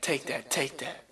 take that, take that.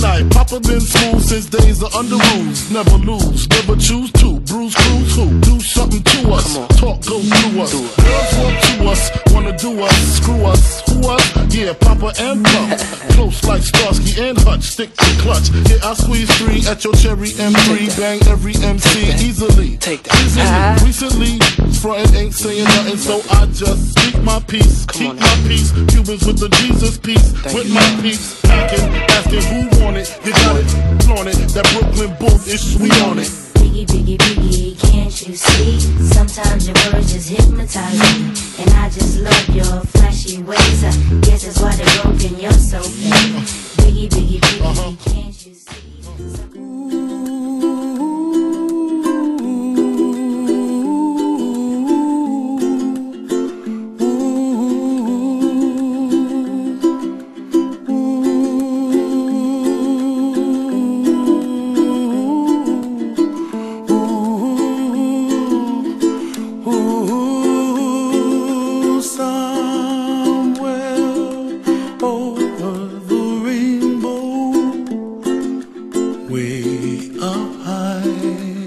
Night. Papa been smooth since days of under rules. Never lose. Never choose to. Bruise, cruise, who? Do something to us. Talk, go through us. Girls walk to us. Wanna do us. Screw us. Who us? Yeah, Papa and Pump. Close like Starsky and Hutch. Stick to clutch. Yeah, I squeeze three at your cherry M3. Bang every MC easily. Take that. Easily. Recently, frontin' ain't saying nothing, so I just speak my peace. Keep my peace. Cubans with the Jesus peace. with you. my peace. Packing, asking who want it. You got it, flaunt it. That Brooklyn boat is sweet on it. Biggie, biggie, biggie, can't you see? Sometimes your words just hypnotize me. And I just love your flashy ways. I guess that's why they're broken, you're so fake. Biggie, biggie, biggie, uh-huh. can't you high,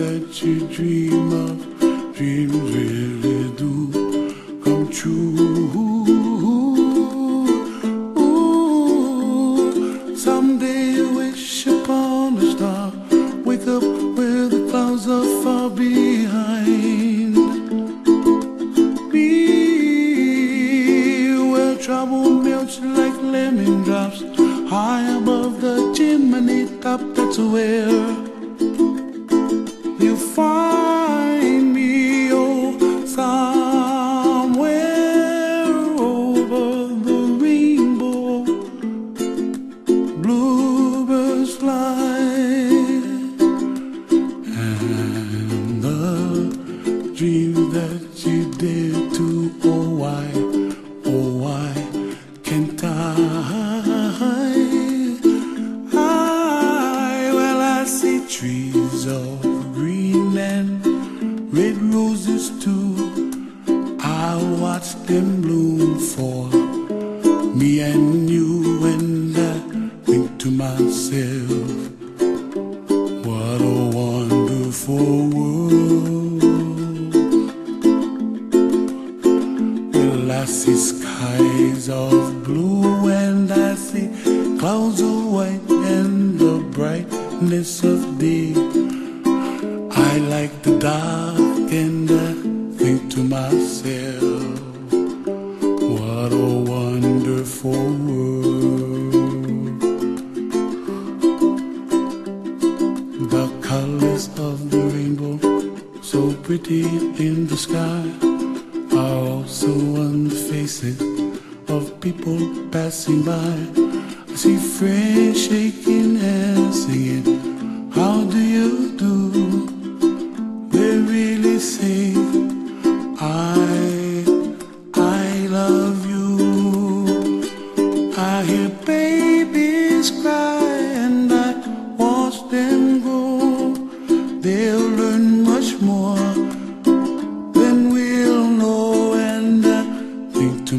that you dream of, dreams really do come true. Ooh, someday you wish upon a star, wake up where the clouds are far behind dreams that you did to oh why oh why can't I I well I see trees of green and red roses too. I watch them bloom for me and you I see skies of blue and I see clouds of white and the brightness of day. I like the dark and I think to myself, what a wonderful world. The colors of the rainbow, so pretty in the sky also on the faces of people passing by. I see friends shaking and singing, How do you do? They really say, I, I love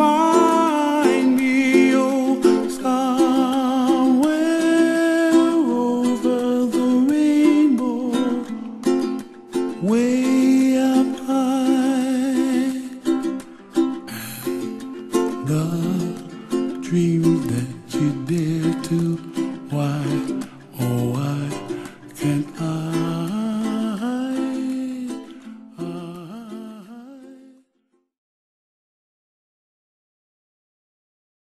find me, oh, somewhere over the rainbow, way up high. The dreams that you dare to, why, oh, why can't I?